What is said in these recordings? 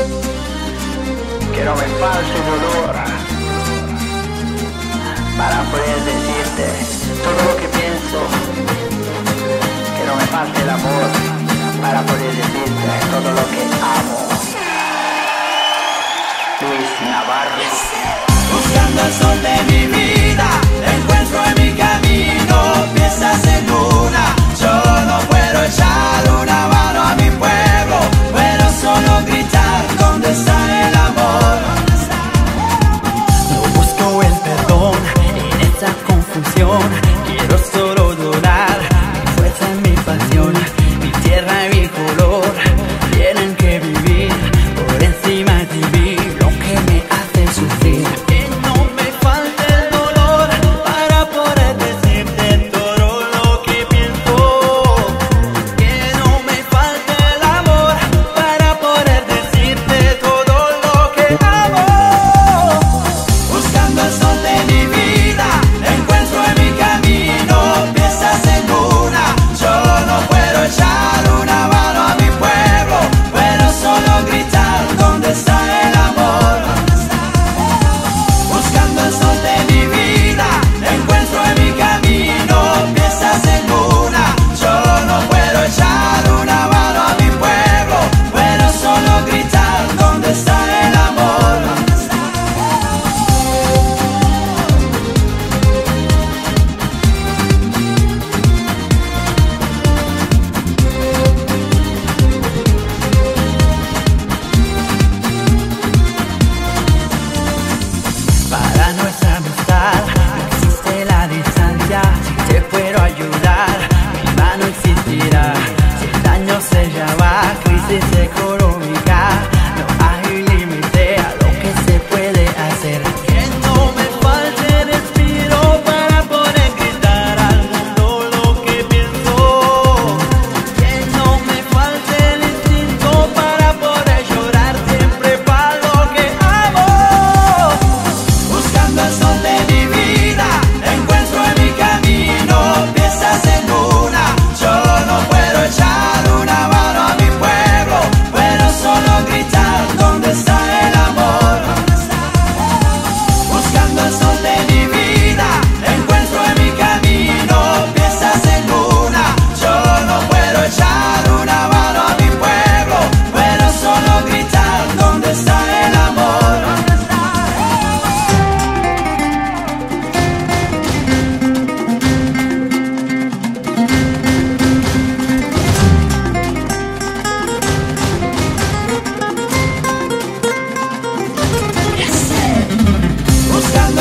Que no me falte dolor para poder decirte todo lo que pienso. Que no me falte el amor para poder decirte todo lo que amo. Luis Navarro. Buscando el sol de mi vida, 열었어.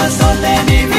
sole mi